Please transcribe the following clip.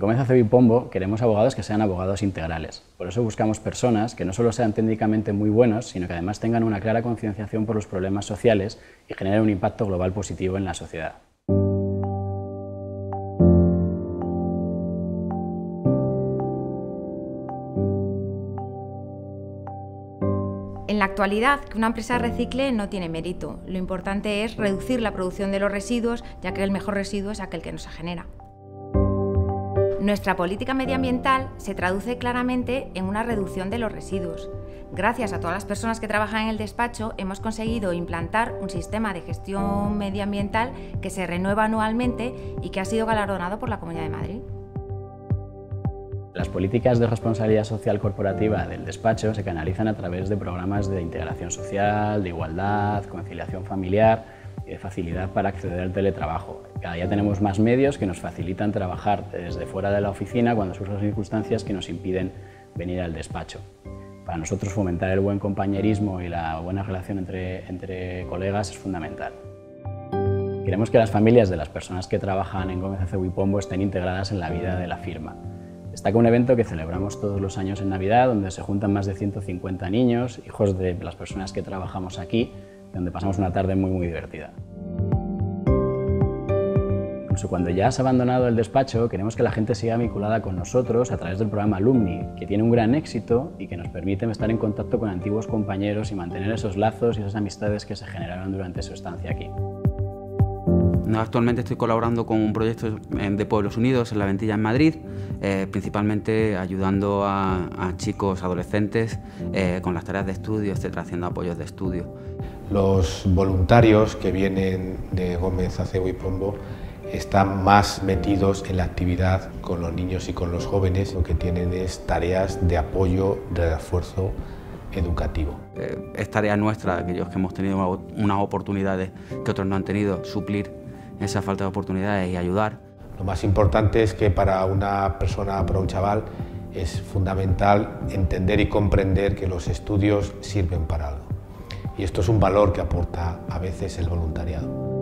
Gómez Acevedo y Pombo queremos abogados que sean abogados integrales. Por eso buscamos personas que no solo sean técnicamente muy buenos, sino que además tengan una clara concienciación por los problemas sociales y generen un impacto global positivo en la sociedad. En la actualidad, que una empresa recicle no tiene mérito. Lo importante es reducir la producción de los residuos, ya que el mejor residuo es aquel que no se genera. Nuestra política medioambiental se traduce claramente en una reducción de los residuos. Gracias a todas las personas que trabajan en el despacho, hemos conseguido implantar un sistema de gestión medioambiental que se renueva anualmente y que ha sido galardonado por la Comunidad de Madrid. Las políticas de responsabilidad social corporativa del despacho se canalizan a través de programas de integración social, de igualdad, conciliación familiar facilidad para acceder al teletrabajo. Cada día tenemos más medios que nos facilitan trabajar desde fuera de la oficina cuando surgen circunstancias que nos impiden venir al despacho. Para nosotros fomentar el buen compañerismo y la buena relación entre, entre colegas es fundamental. Queremos que las familias de las personas que trabajan en Gómez Acebo y Pombo estén integradas en la vida de la firma. Destaca un evento que celebramos todos los años en Navidad, donde se juntan más de 150 niños, hijos de las personas que trabajamos aquí, donde pasamos una tarde muy, muy divertida. Incluso cuando ya has abandonado el despacho, queremos que la gente siga vinculada con nosotros a través del programa Alumni, que tiene un gran éxito y que nos permite estar en contacto con antiguos compañeros y mantener esos lazos y esas amistades que se generaron durante su estancia aquí. Actualmente estoy colaborando con un proyecto de Pueblos Unidos en La Ventilla, en Madrid, eh, principalmente ayudando a, chicos, adolescentes eh, con las tareas de estudio, etcétera, haciendo apoyos de estudio. Los voluntarios que vienen de Gómez, Acebo y Pombo están más metidos en la actividad con los niños y con los jóvenes, lo que tienen es tareas de apoyo, de refuerzo educativo. Eh, es tarea nuestra, aquellos que hemos tenido unas oportunidades que otros no han tenido, suplir esa falta de oportunidades y ayudar. Lo más importante es que para una persona, para un chaval, es fundamental entender y comprender que los estudios sirven para algo. Y esto es un valor que aporta a veces el voluntariado.